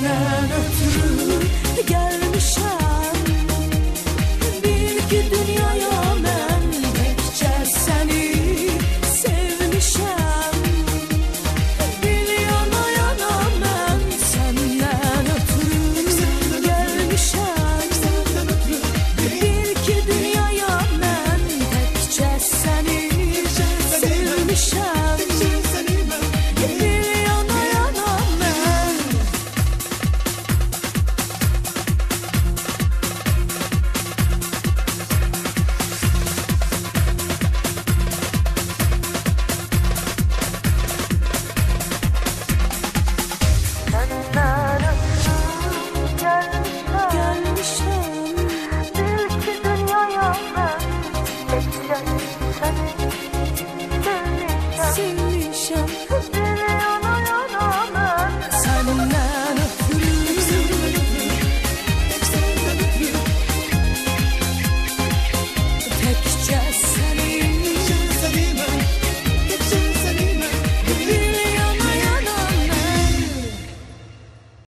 Səndən